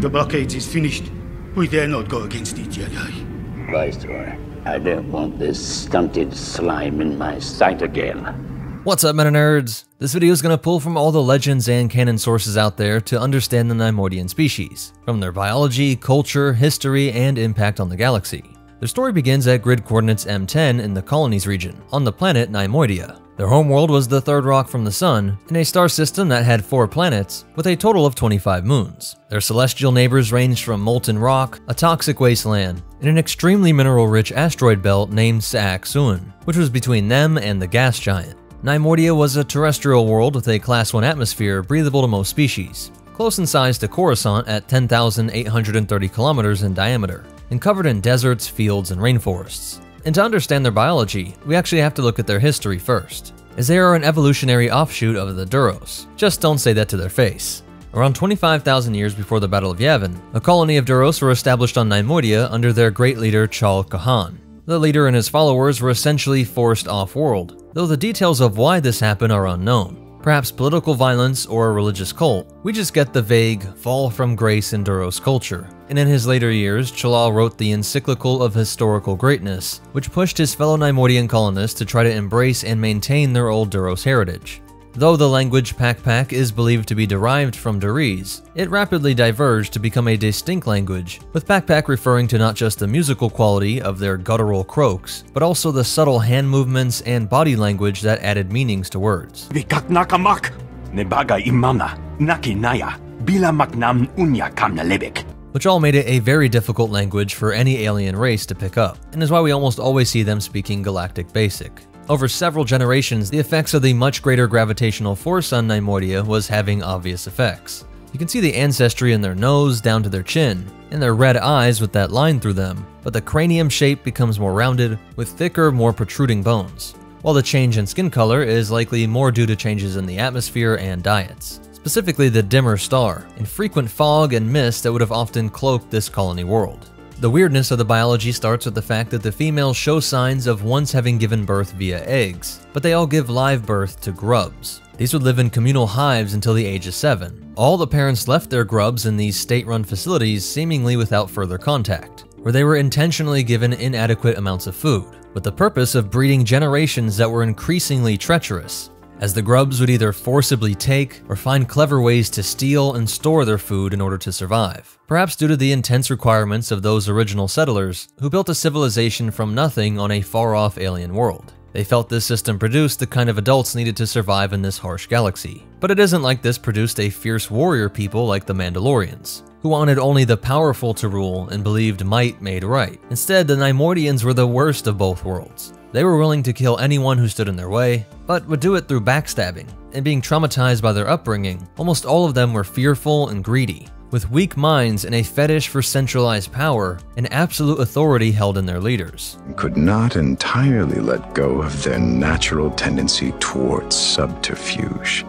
The blockade is finished. We dare not go against it, Jedi. Viceroy, I don't want this stunted slime in my sight again. What's up, meta nerds? This video is going to pull from all the legends and canon sources out there to understand the Neimoidian species, from their biology, culture, history, and impact on the galaxy. Their story begins at grid coordinates M10 in the Colonies region, on the planet Neimoidia. Their homeworld was the third rock from the sun, in a star system that had four planets, with a total of 25 moons. Their celestial neighbors ranged from molten rock, a toxic wasteland, and an extremely mineral-rich asteroid belt named Saak-Suun, which was between them and the gas giant. Neimoidia was a terrestrial world with a Class 1 atmosphere breathable to most species, close in size to Coruscant at 10,830 kilometers in diameter, and covered in deserts, fields, and rainforests. And to understand their biology, we actually have to look at their history first, as they are an evolutionary offshoot of the Duros. Just don't say that to their face. Around 25,000 years before the Battle of Yavin, a colony of Duros were established on Neimoidia under their great leader Chal Kahan. The leader and his followers were essentially forced off-world, though the details of why this happened are unknown. Perhaps political violence or a religious cult. We just get the vague fall from grace in Duros culture. And in his later years, Chalal wrote the Encyclical of Historical Greatness, which pushed his fellow Neimoidian colonists to try to embrace and maintain their old Duros heritage. Though the language Pakpak is believed to be derived from Duros, it rapidly diverged to become a distinct language, with Pakpak referring to not just the musical quality of their guttural croaks, but also the subtle hand movements and body language that added meanings to words. nebaga imana, naki naya, bila unya kamna which all made it a very difficult language for any alien race to pick up, and is why we almost always see them speaking Galactic Basic. Over several generations, the effects of the much greater gravitational force on Neimoidia was having obvious effects. You can see the ancestry in their nose down to their chin, and their red eyes with that line through them, but the cranium shape becomes more rounded, with thicker, more protruding bones. While the change in skin color is likely more due to changes in the atmosphere and diets, specifically the dimmer star, and frequent fog and mist that would have often cloaked this colony world. The weirdness of the biology starts with the fact that the females show signs of once having given birth via eggs, but they all give live birth to grubs. These would live in communal hives until the age of 7. All the parents left their grubs in these state-run facilities seemingly without further contact, where they were intentionally given inadequate amounts of food, with the purpose of breeding generations that were increasingly treacherous, as the grubs would either forcibly take or find clever ways to steal and store their food in order to survive. Perhaps due to the intense requirements of those original settlers who built a civilization from nothing on a far-off alien world. They felt this system produced the kind of adults needed to survive in this harsh galaxy. But it isn't like this produced a fierce warrior people like the Mandalorians, who wanted only the powerful to rule and believed might made right. Instead, the Neimoidians were the worst of both worlds. They were willing to kill anyone who stood in their way, but would do it through backstabbing. And being traumatized by their upbringing, almost all of them were fearful and greedy, with weak minds and a fetish for centralized power and absolute authority held in their leaders. Could not entirely let go of their natural tendency towards subterfuge.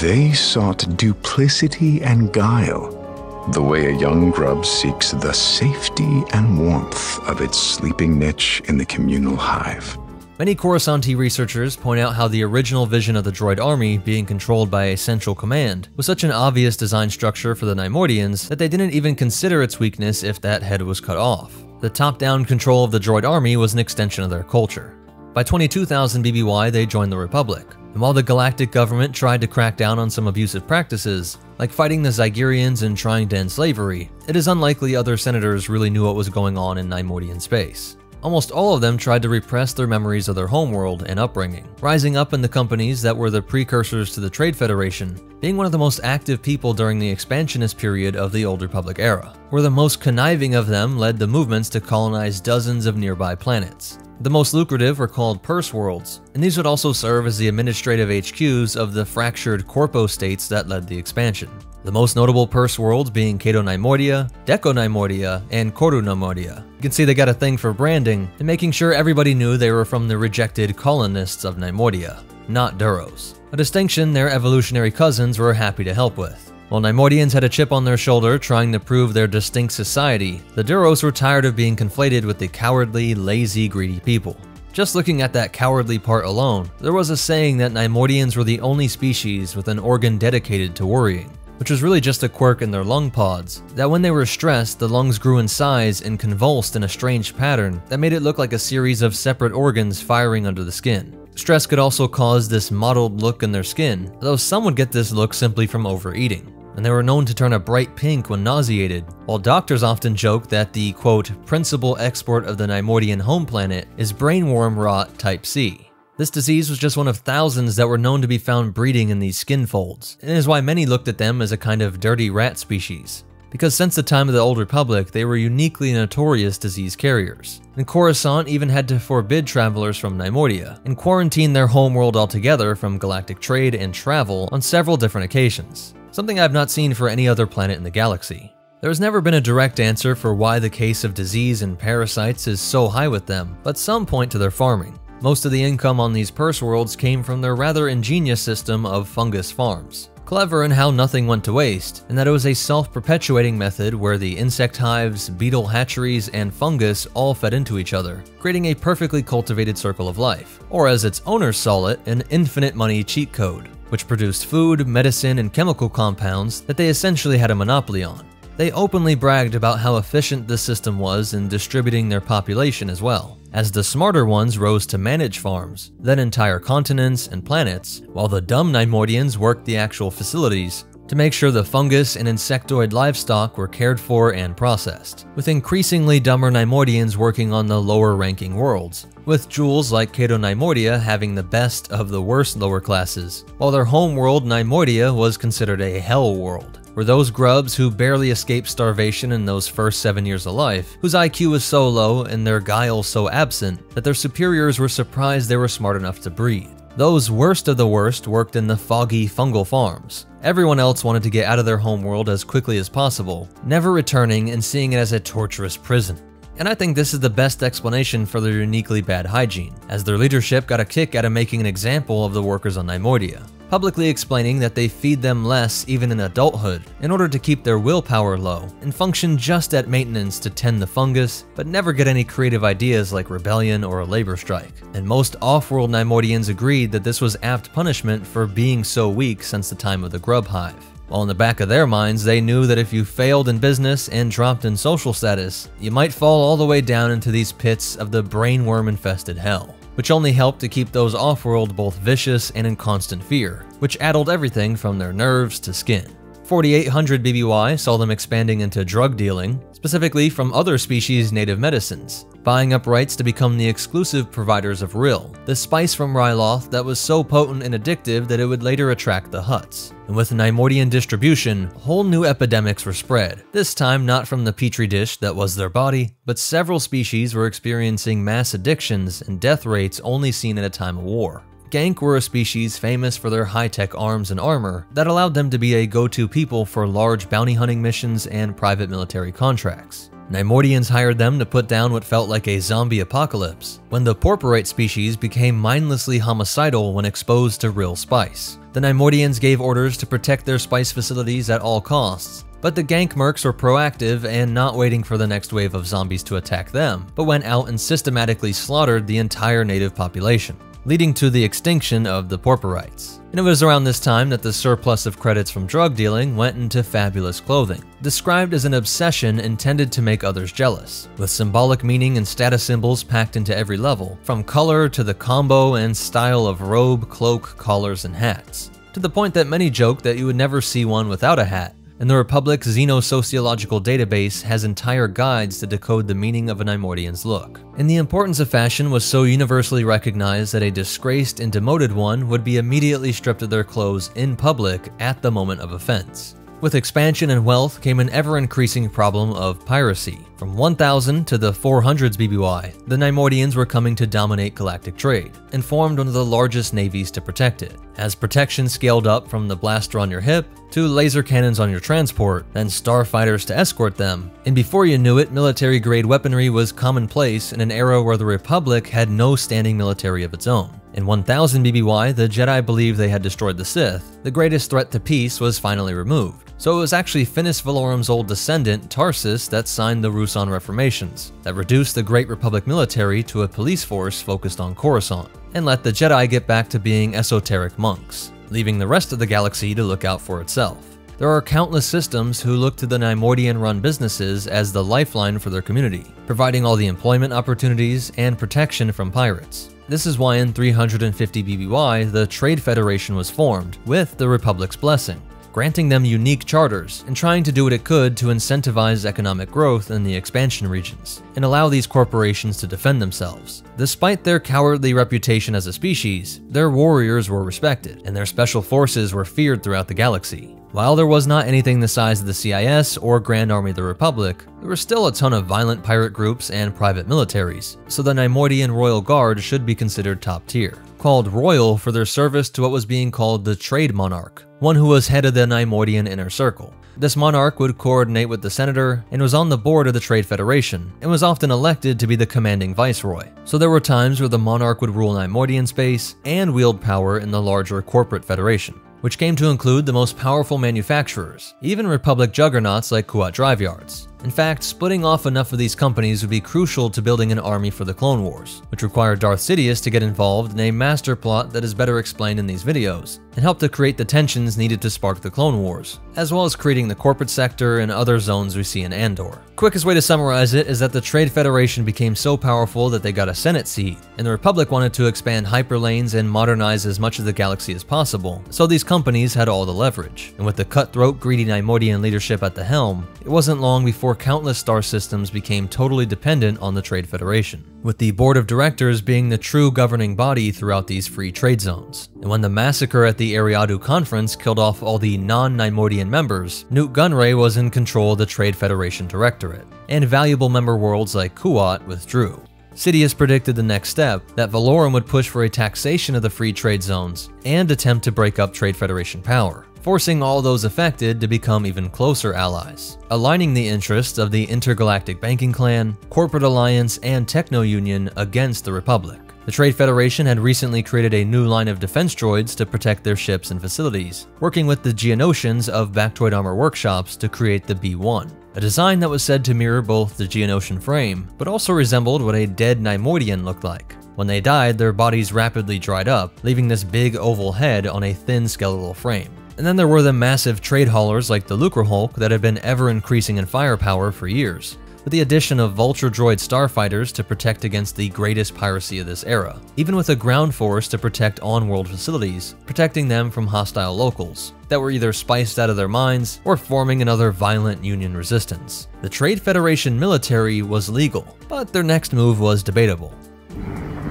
They sought duplicity and guile the way a young grub seeks the safety and warmth of its sleeping niche in the communal hive. Many Coruscanti researchers point out how the original vision of the droid army being controlled by a central command was such an obvious design structure for the Neimoidians that they didn't even consider its weakness if that head was cut off. The top-down control of the droid army was an extension of their culture. By 22,000 BBY, they joined the Republic, and while the galactic government tried to crack down on some abusive practices, like fighting the Zygerians and trying to end slavery, it is unlikely other senators really knew what was going on in Neimoidian space. Almost all of them tried to repress their memories of their homeworld and upbringing, rising up in the companies that were the precursors to the Trade Federation, being one of the most active people during the expansionist period of the Old Republic era, where the most conniving of them led the movements to colonize dozens of nearby planets. The most lucrative were called purse worlds, and these would also serve as the administrative HQs of the fractured corpo states that led the expansion. The most notable purse worlds being Cato Neimoidia, Deco Neimoidia, and Koru Neimoidia. You can see they got a thing for branding and making sure everybody knew they were from the rejected colonists of Neimoidia, not Duros. A distinction their evolutionary cousins were happy to help with. While Neimoidians had a chip on their shoulder trying to prove their distinct society, the Duros were tired of being conflated with the cowardly, lazy, greedy people. Just looking at that cowardly part alone, there was a saying that Neimoidians were the only species with an organ dedicated to worrying, which was really just a quirk in their lung pods, that when they were stressed, the lungs grew in size and convulsed in a strange pattern that made it look like a series of separate organs firing under the skin. Stress could also cause this mottled look in their skin, though some would get this look simply from overeating and they were known to turn a bright pink when nauseated, while doctors often joke that the quote, principal export of the Neimoidian home planet is brainworm rot type C. This disease was just one of thousands that were known to be found breeding in these skin folds, and is why many looked at them as a kind of dirty rat species. Because since the time of the Old Republic, they were uniquely notorious disease carriers. And Coruscant even had to forbid travelers from Neimoidia, and quarantine their homeworld altogether from galactic trade and travel on several different occasions something I've not seen for any other planet in the galaxy. There has never been a direct answer for why the case of disease and parasites is so high with them, but some point to their farming. Most of the income on these purse worlds came from their rather ingenious system of fungus farms. Clever in how nothing went to waste, and that it was a self-perpetuating method where the insect hives, beetle hatcheries, and fungus all fed into each other, creating a perfectly cultivated circle of life, or as its owners saw it, an infinite money cheat code which produced food, medicine, and chemical compounds that they essentially had a monopoly on. They openly bragged about how efficient this system was in distributing their population as well, as the smarter ones rose to manage farms, then entire continents and planets, while the dumb Neimoidians worked the actual facilities to make sure the fungus and insectoid livestock were cared for and processed, with increasingly dumber Neimoidians working on the lower ranking worlds, with jewels like Cato Neimoidia having the best of the worst lower classes, while their home world Neimoidia was considered a hell world were those grubs who barely escaped starvation in those first seven years of life, whose IQ was so low and their guile so absent that their superiors were surprised they were smart enough to breed. Those worst of the worst worked in the foggy fungal farms. Everyone else wanted to get out of their homeworld as quickly as possible, never returning and seeing it as a torturous prison. And I think this is the best explanation for their uniquely bad hygiene, as their leadership got a kick out of making an example of the workers on Neimoidia publicly explaining that they feed them less even in adulthood in order to keep their willpower low and function just at maintenance to tend the fungus, but never get any creative ideas like rebellion or a labor strike. And most off-world Neimoidians agreed that this was apt punishment for being so weak since the time of the grub hive. While in the back of their minds, they knew that if you failed in business and dropped in social status, you might fall all the way down into these pits of the brainworm infested hell which only helped to keep those off-world both vicious and in constant fear, which addled everything from their nerves to skin. 4800 BBY saw them expanding into drug dealing, specifically from other species' native medicines, buying up rights to become the exclusive providers of Ryll, the spice from Ryloth that was so potent and addictive that it would later attract the Hutts. And with Neimoidian distribution, whole new epidemics were spread, this time not from the petri dish that was their body, but several species were experiencing mass addictions and death rates only seen at a time of war. Gank were a species famous for their high-tech arms and armor that allowed them to be a go-to people for large bounty hunting missions and private military contracts. Neimoidians hired them to put down what felt like a zombie apocalypse, when the Porporite species became mindlessly homicidal when exposed to real spice. The Neimoidians gave orders to protect their spice facilities at all costs, but the gank mercs were proactive and not waiting for the next wave of zombies to attack them, but went out and systematically slaughtered the entire native population leading to the extinction of the Porporites. And it was around this time that the surplus of credits from drug dealing went into fabulous clothing, described as an obsession intended to make others jealous, with symbolic meaning and status symbols packed into every level, from color to the combo and style of robe, cloak, collars, and hats. To the point that many joke that you would never see one without a hat, and the Republic's Xenosociological database has entire guides to decode the meaning of an Neimoidian's look. And the importance of fashion was so universally recognized that a disgraced and demoted one would be immediately stripped of their clothes in public at the moment of offense. With expansion and wealth came an ever-increasing problem of piracy. From 1000 to the 400s BBY, the Neimoidians were coming to dominate galactic trade, and formed one of the largest navies to protect it. As protection scaled up from the blaster on your hip, to laser cannons on your transport, then starfighters to escort them, and before you knew it, military-grade weaponry was commonplace in an era where the Republic had no standing military of its own. In 1000 BBY, the Jedi believed they had destroyed the Sith. The greatest threat to peace was finally removed So it was actually Finis Valorum's old descendant, Tarsus, that signed the Ruusan reformations, that reduced the Great Republic military to a police force focused on Coruscant, and let the Jedi get back to being esoteric monks, leaving the rest of the galaxy to look out for itself. There are countless systems who look to the Neimoidian run businesses as the lifeline for their community, providing all the employment opportunities and protection from pirates. This is why in 350 BBY, the Trade Federation was formed, with the Republic's blessing, granting them unique charters and trying to do what it could to incentivize economic growth in the expansion regions and allow these corporations to defend themselves. Despite their cowardly reputation as a species, their warriors were respected and their special forces were feared throughout the galaxy. While there was not anything the size of the CIS or Grand Army of the Republic, there were still a ton of violent pirate groups and private militaries, so the Neimoidian Royal Guard should be considered top tier. Called Royal for their service to what was being called the Trade Monarch, one who was head of the Neimoidian Inner Circle. This monarch would coordinate with the senator and was on the board of the Trade Federation and was often elected to be the commanding viceroy. So there were times where the monarch would rule Neimoidian space and wield power in the larger corporate federation which came to include the most powerful manufacturers, even Republic juggernauts like Kuat Drive Yards. In fact, splitting off enough of these companies would be crucial to building an army for the Clone Wars, which required Darth Sidious to get involved in a master plot that is better explained in these videos, and help to create the tensions needed to spark the Clone Wars, as well as creating the corporate sector and other zones we see in Andor. Quickest way to summarize it is that the Trade Federation became so powerful that they got a Senate seat, and the Republic wanted to expand hyperlanes and modernize as much of the galaxy as possible, so these companies had all the leverage. And with the cutthroat, greedy Neimoidian leadership at the helm, it wasn't long before countless star systems became totally dependent on the Trade Federation with the board of directors being the true governing body throughout these free trade zones. And when the massacre at the Eriadu conference killed off all the non-Neimoidian members, Nute Gunray was in control of the Trade Federation Directorate, and valuable member worlds like Kuat withdrew. Sidious predicted the next step, that Valorum would push for a taxation of the free trade zones and attempt to break up Trade Federation power forcing all those affected to become even closer allies, aligning the interests of the Intergalactic Banking Clan, Corporate Alliance, and Techno Union against the Republic. The Trade Federation had recently created a new line of defense droids to protect their ships and facilities, working with the Geonosians of Bactoid Armor Workshops to create the B-1, a design that was said to mirror both the Geonosian frame, but also resembled what a dead Neimoidian looked like. When they died, their bodies rapidly dried up, leaving this big oval head on a thin skeletal frame. And then there were the massive trade haulers like the Lucrehulk that had been ever increasing in firepower for years, with the addition of Vulture droid starfighters to protect against the greatest piracy of this era, even with a ground force to protect on-world facilities, protecting them from hostile locals that were either spiced out of their minds or forming another violent Union resistance. The Trade Federation military was legal, but their next move was debatable.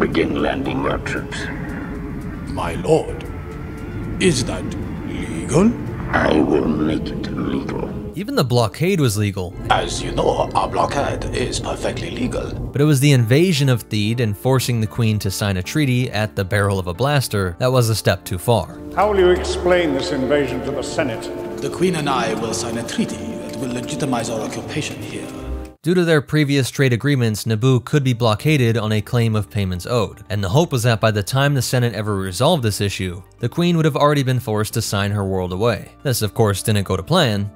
Begin landing your troops. My lord, is that legal? I will make it legal. Even the blockade was legal, As you know, our blockade is perfectly legal. but it was the invasion of Theed and forcing the Queen to sign a treaty at the barrel of a blaster that was a step too far. How will you explain this invasion to the Senate? The Queen and I will sign a treaty that will legitimize our occupation here. Due to their previous trade agreements, Naboo could be blockaded on a claim of payments owed, and the hope was that by the time the Senate ever resolved this issue, the Queen would have already been forced to sign her world away. This, of course, didn't go to plan.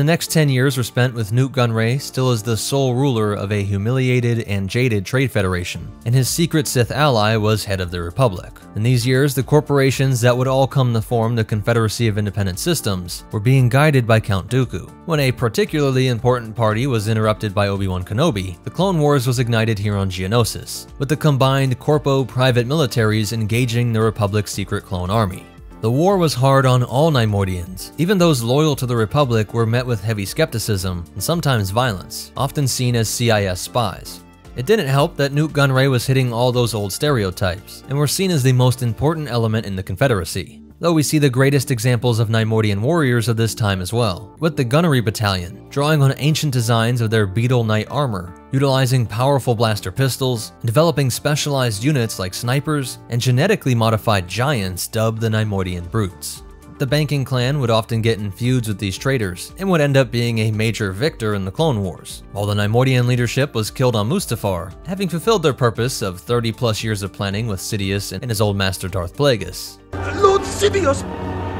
The next 10 years were spent with Nute Gunray still as the sole ruler of a humiliated and jaded trade federation, and his secret Sith ally was head of the Republic. In these years, the corporations that would all come to form the Confederacy of Independent Systems were being guided by Count Dooku. When a particularly important party was interrupted by Obi-Wan Kenobi, the Clone Wars was ignited here on Geonosis, with the combined Corpo private militaries engaging the Republic's secret clone army. The war was hard on all Neimoidians. Even those loyal to the Republic were met with heavy skepticism and sometimes violence, often seen as CIS spies. It didn't help that Nute Gunray was hitting all those old stereotypes, and were seen as the most important element in the Confederacy. Though we see the greatest examples of Neimoidian warriors of this time as well, with the Gunnery Battalion, drawing on ancient designs of their Beetle Knight armor, utilizing powerful blaster pistols, developing specialized units like snipers and genetically modified giants dubbed the Neimoidian Brutes. The banking clan would often get in feuds with these traitors, and would end up being a major victor in the Clone Wars, while the Neimoidian leadership was killed on Mustafar, having fulfilled their purpose of 30 plus years of planning with Sidious and his old master Darth Plagueis. Lord Sidious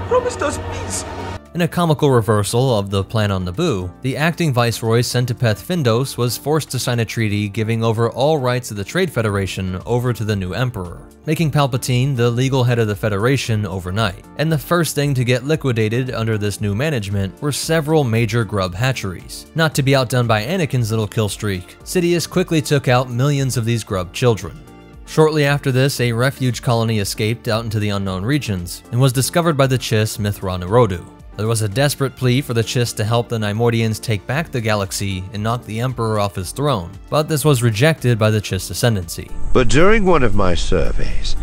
promised us peace. In a comical reversal of the plan on Naboo, the acting viceroy Centipeth Findos was forced to sign a treaty giving over all rights of the Trade Federation over to the new emperor, making Palpatine the legal head of the Federation overnight. And the first thing to get liquidated under this new management were several major grub hatcheries. Not to be outdone by Anakin's little kill streak, Sidious quickly took out millions of these grub children. Shortly after this, a refuge colony escaped out into the unknown regions and was discovered by the Chiss Mithra Nerodu. There was a desperate plea for the Chiss to help the Neimoidians take back the galaxy and knock the Emperor off his throne, but this was rejected by the Chiss Ascendancy. But during one of my surveys,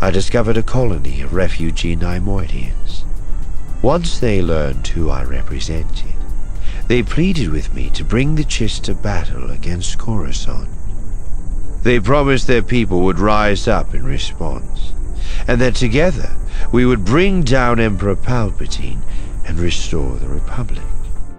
I discovered a colony of refugee Neimoidians. Once they learned who I represented, they pleaded with me to bring the Chiss to battle against Coruscant. They promised their people would rise up in response, and that together we would bring down Emperor Palpatine and restore the Republic.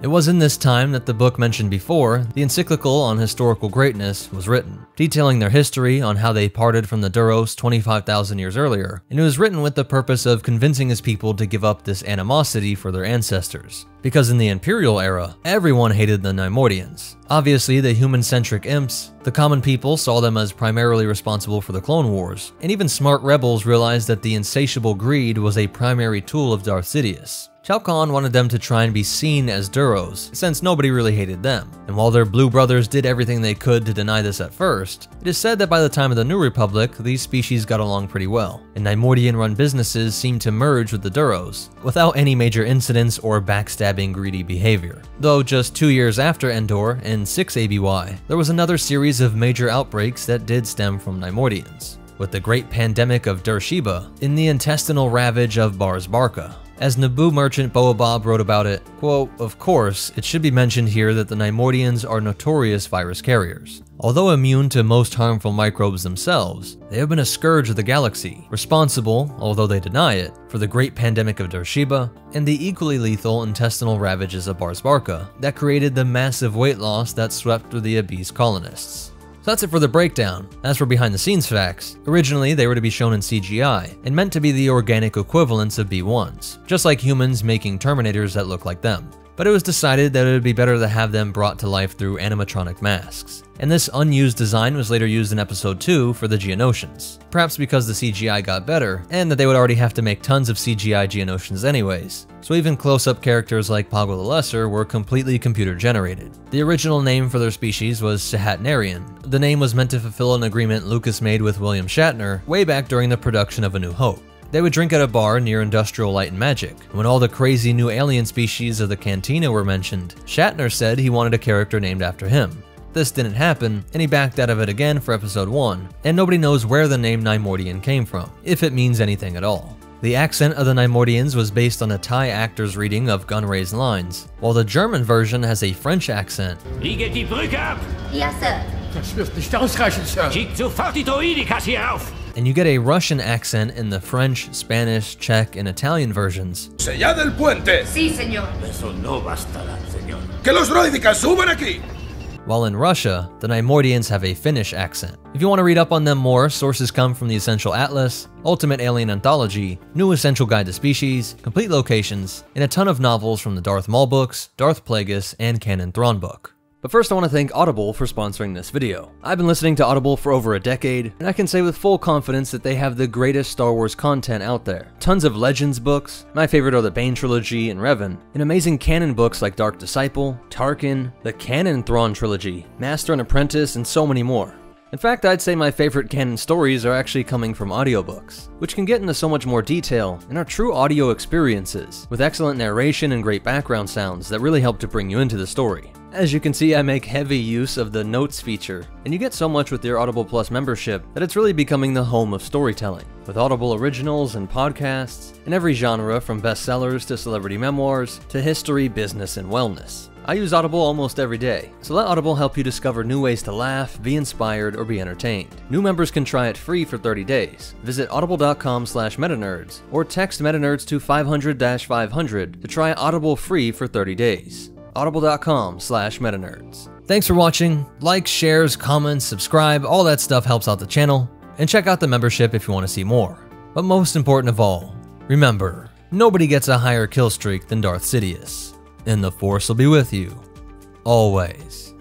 It was in this time that the book mentioned before, the encyclical on historical greatness, was written, detailing their history on how they parted from the Duros 25,000 years earlier, and it was written with the purpose of convincing his people to give up this animosity for their ancestors. Because in the Imperial era, everyone hated the Neimoidians. Obviously, the human-centric imps, the common people saw them as primarily responsible for the Clone Wars, and even smart rebels realized that the insatiable greed was a primary tool of Darth Sidious. Shao Kahn wanted them to try and be seen as Duros, since nobody really hated them. And while their blue brothers did everything they could to deny this at first, it is said that by the time of the New Republic, these species got along pretty well, and Neimoidian-run businesses seemed to merge with the Duros, without any major incidents or backstabbing greedy behavior. Though just two years after Endor, in 6 ABY, there was another series of major outbreaks that did stem from Neimoidians with the great pandemic of Dur Sheba in the intestinal ravage of Bars Barka. As Naboo merchant Boab wrote about it, quote, Of course, it should be mentioned here that the Neimoidians are notorious virus carriers. Although immune to most harmful microbes themselves, they have been a scourge of the galaxy, responsible, although they deny it, for the great pandemic of Dur Sheba and the equally lethal intestinal ravages of Bars Barka that created the massive weight loss that swept through the Abyss colonists. So that's it for the breakdown. As for behind the scenes facts, originally they were to be shown in CGI and meant to be the organic equivalents of B1s, just like humans making Terminators that look like them. But it was decided that it would be better to have them brought to life through animatronic masks and this unused design was later used in episode 2 for the Geonosians. Perhaps because the CGI got better, and that they would already have to make tons of CGI Geonosians anyways, so even close-up characters like Poggle the Lesser were completely computer generated. The original name for their species was Sahatnarian. The name was meant to fulfill an agreement Lucas made with William Shatner way back during the production of A New Hope. They would drink at a bar near Industrial Light and Magic. When all the crazy new alien species of the Cantina were mentioned, Shatner said he wanted a character named after him. This didn't happen, and he backed out of it again for episode 1, and nobody knows where the name Neimoidian came from, if it means anything at all. The accent of the Neimoidians was based on a Thai actor's reading of Gunray's lines, while the German version has a French accent. Wie geht die Brücke ab? Ja, Sir. Das wird nicht ausreichen, Sir. Schickt sofort die Droidikas hier auf. And you get a Russian accent in the French, Spanish, Czech, and Italian versions. Sellad el puente. Sí, señor. Eso no bastará, señor. Que los droidikas suban aquí while in Russia, the Neimoidians have a Finnish accent. If you want to read up on them more, sources come from the Essential Atlas, Ultimate Alien Anthology, New Essential Guide to Species, Complete Locations, and a ton of novels from the Darth Maul books, Darth Plagueis, and Canon Thrawn book. But first I want to thank Audible for sponsoring this video. I've been listening to Audible for over a decade, and I can say with full confidence that they have the greatest Star Wars content out there. Tons of Legends books, my favorite are the Bane Trilogy and Revan, and amazing canon books like Dark Disciple, Tarkin, the Canon Thrawn Trilogy, Master and Apprentice, and so many more. In fact, I'd say my favorite canon stories are actually coming from audiobooks, which can get into so much more detail and are true audio experiences, with excellent narration and great background sounds that really help to bring you into the story. As you can see, I make heavy use of the Notes feature, and you get so much with your Audible Plus membership that it's really becoming the home of storytelling, with Audible originals and podcasts in every genre from bestsellers to celebrity memoirs to history, business, and wellness. I use Audible almost every day, so let Audible help you discover new ways to laugh, be inspired, or be entertained. New members can try it free for 30 days. Visit audible.com slash metanerdz or text metanerdz to 500-500 to try Audible free for 30 days audible.com slash metanerdz. Thanks for watching. Like, shares, comments, subscribe, all that stuff helps out the channel. And check out the membership if you want to see more. But most important of all, Remember, nobody gets a higher kill streak than Darth Sidious, and the Force will be with you, always.